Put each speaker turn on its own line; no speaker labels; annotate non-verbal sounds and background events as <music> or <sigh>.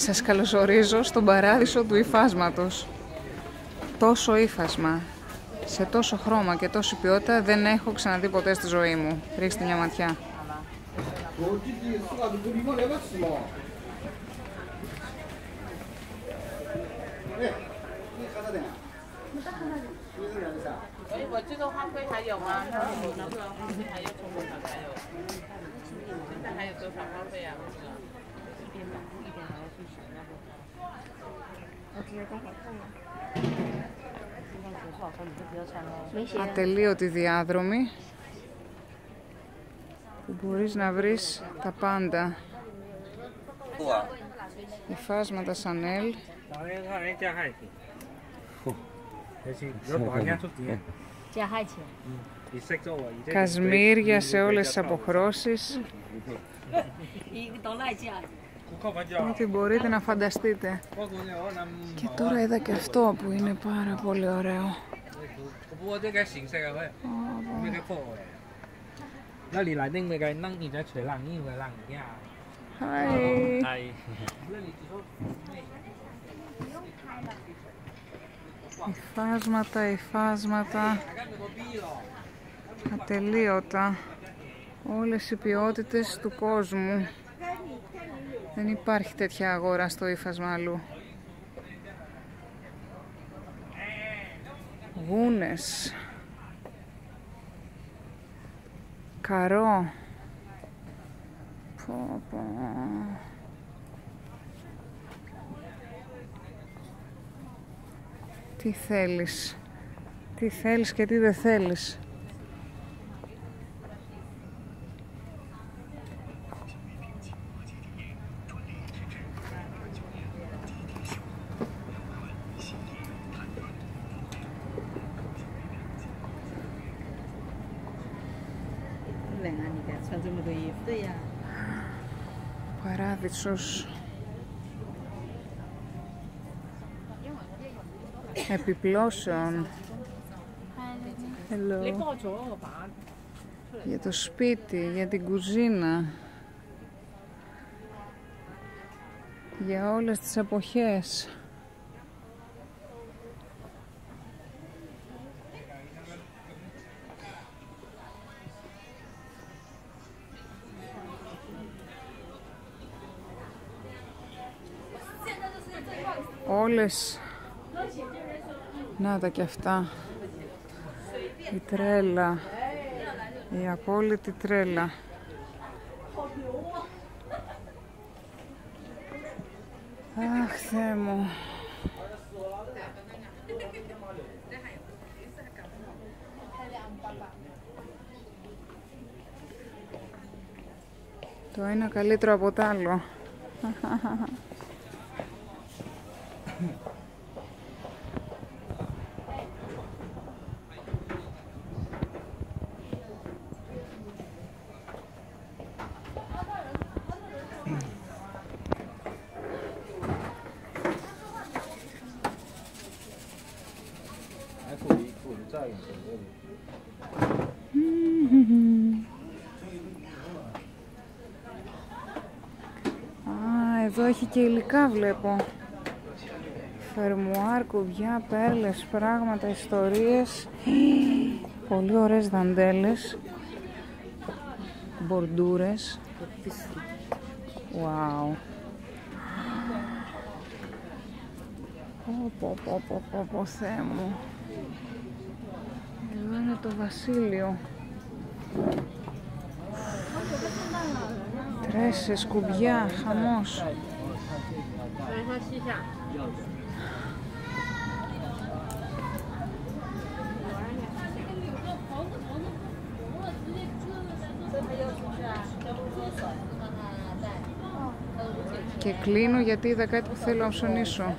Σας καλωσορίζω στον παράδεισο του υφάσματος. Τόσο ύφασμα, σε τόσο χρώμα και τόση ποιότητα δεν έχω ξαναδεί ποτέ στη ζωή μου. Ρίξτε μια ματιά. Ατελείωτη διάδρομη που μπορείς να βρεις τα πάντα. Υφάσματα Σανέλ. Κασμίρια σε όλες τις αποχρώσεις. <laughs> Ό,τι μπορείτε να φανταστείτε. Και τώρα είδα και αυτό που είναι πάρα πολύ ωραίο. Υφάσματα, υφάσματα, ατελείωτα, όλες οι ποιότητες του κόσμου. Δεν υπάρχει τέτοια αγορά στο ύφασμα αλλού. Γούνες. Καρό. Πω, πω. Τι θέλεις; Τι θέλεις και τι δεν θέλεις;
Λεγάνικα, σφάζουμε για...
Παράδεισος. Επιπλώσεων. Hello. Για το σπίτι, για την κουζίνα. Για όλες τις εποχέ. Όλες να τα και αυτά η τρέλα η απόλυτη τρέλα Αχ, Θεέ μου. Το ένα καλύτερο από το άλλο. <laughs> Α, εδώ έχει και υλικά βλέπω. Φερμουάρ, κουβιά, πέρλες, πράγματα, ιστορίες. Πολύ ωραίες δαντέλες. Μπορντούρες. Wow. Πω, πω, πω, πω, πω, πω, Θεέ μου. Εδώ είναι το βασίλειο. Τρέσσες, κουμπιά, χαμός. Και κλείνω γιατί είδα κάτι που θέλω να ψωνίσω.